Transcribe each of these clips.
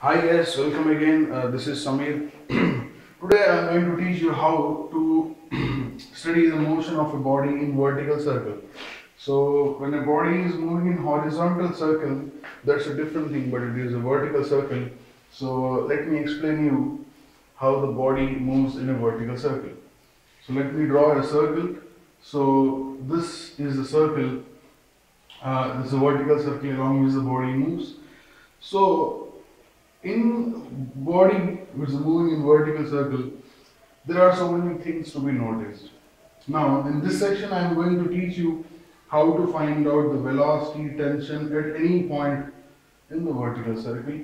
Hi guys, welcome again. Uh, this is Sameer. Today I am going to teach you how to study the motion of a body in vertical circle. So when a body is moving in horizontal circle, that's a different thing, but it is a vertical circle. So let me explain you how the body moves in a vertical circle. So let me draw a circle. So this is the circle. Uh, this is a vertical circle along which the body moves. So in body which is moving in vertical circle, there are so many things to be noticed. Now, in this section, I am going to teach you how to find out the velocity, tension at any point in the vertical circle.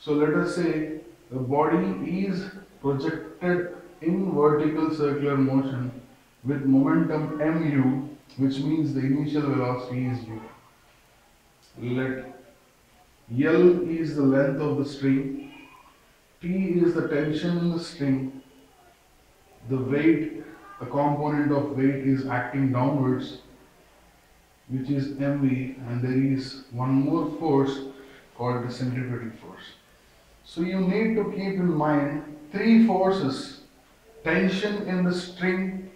So, let us say the body is projected in vertical circular motion with momentum mu, which means the initial velocity is u. Let L is the length of the string, T is the tension in the string, the weight, a component of weight is acting downwards, which is mv, and there is one more force called the centripetal force. So you need to keep in mind three forces tension in the string,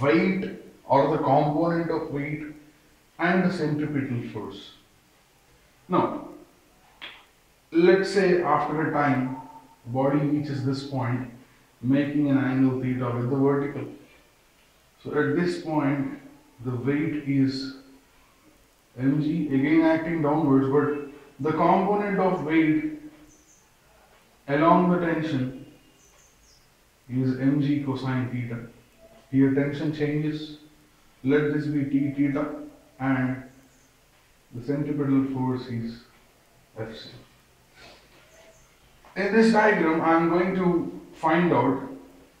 weight or the component of weight, and the centripetal force. Now, let's say after a time body reaches this point making an angle theta with the vertical. So at this point the weight is mg again acting downwards but the component of weight along the tension is mg cosine theta. Here tension changes. Let this be t theta and the centripetal force is fc in this diagram, I am going to find out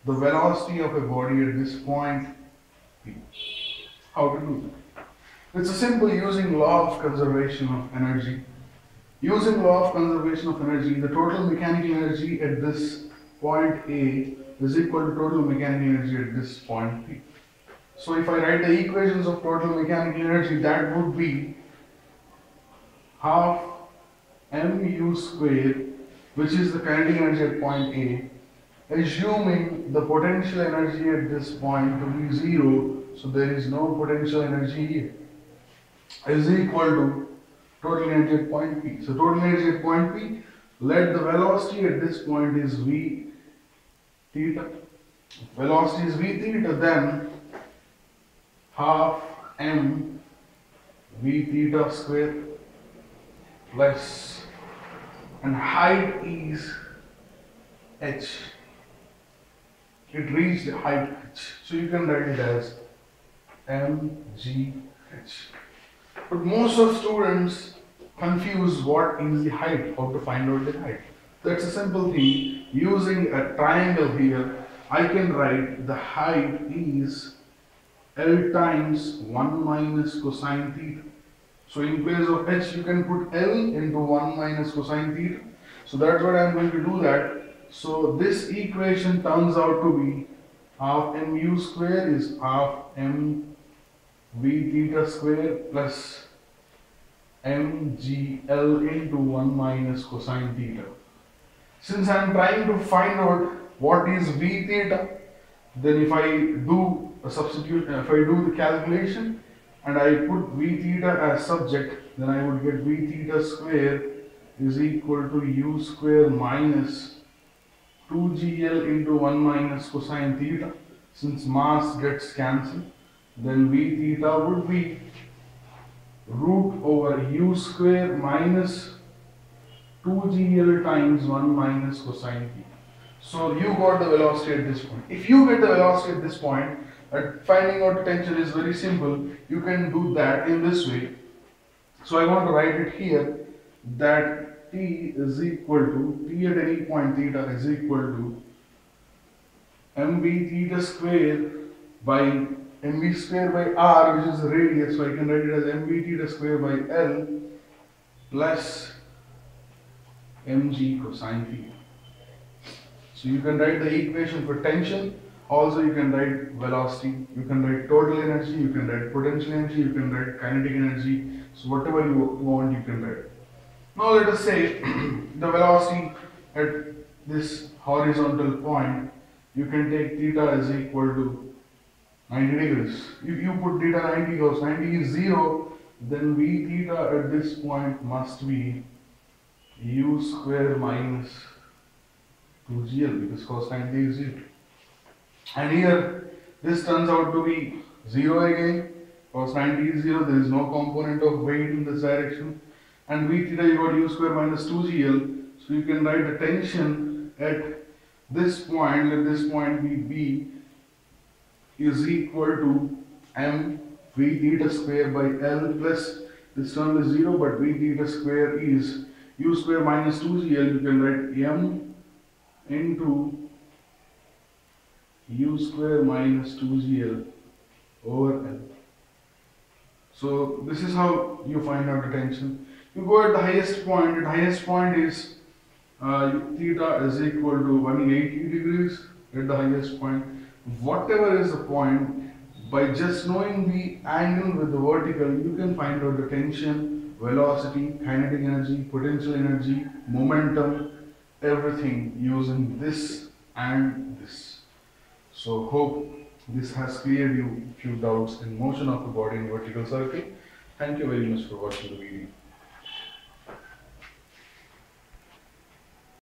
the velocity of a body at this point P. How to do that? It's a simple using law of conservation of energy. Using law of conservation of energy, the total mechanical energy at this point A is equal to total mechanical energy at this point P. So if I write the equations of total mechanical energy, that would be half mu square which is the kinetic energy at point A, assuming the potential energy at this point to be zero, so there is no potential energy here, is equal to total energy at point P. So total energy at point P, let the velocity at this point is v theta. Velocity is v theta, then half m v theta square plus and height is h. It reached the height h. So you can write it as mgh. But most of students confuse what is the height, how to find out the height. That's a simple thing. Using a triangle here, I can write the height is L times 1 minus cosine theta. So in place of h, you can put L into 1 minus cosine theta. So that's what I'm going to do that. So this equation turns out to be half mu square is half m v theta square plus mgl into 1 minus cosine theta. Since I'm trying to find out what is v theta, then if I do a substitute, if I do the calculation, and I put v theta as subject, then I would get v theta square is equal to u square minus 2gl into 1 minus cosine theta. Since mass gets cancelled, then v theta would be root over u square minus 2gl times 1 minus cosine theta. So you got the velocity at this point. If you get the velocity at this point, and finding out tension is very simple. You can do that in this way. So I want to write it here that T is equal to, T at any point theta is equal to mv theta square by mv square by r which is radius so I can write it as mv theta square by L plus mg cosine theta. So you can write the equation for tension also you can write velocity, you can write total energy, you can write potential energy, you can write kinetic energy. So whatever you want you can write. Now let us say the velocity at this horizontal point, you can take theta is equal to 90 degrees. If you put theta 90 because 90 is 0, then V theta at this point must be u square minus 2gl because cos 90 is 0. And here this turns out to be 0 again. Cos 90 is 0, there is no component of weight in this direction. And V theta you got u square minus 2gl. So you can write the tension at this point, let this point be B, is equal to m v theta square by L plus this term is 0 but v theta square is u square minus 2gl you can write m into u square minus 2gl over L. So this is how you find out the tension. You go at the highest point, the highest point is uh, theta is equal to 180 degrees at the highest point. Whatever is the point, by just knowing the angle with the vertical, you can find out the tension, velocity, kinetic energy, potential energy, momentum, everything using this and this. So hope this has cleared you few doubts in motion of the body in vertical circle. Thank you very much for watching the video.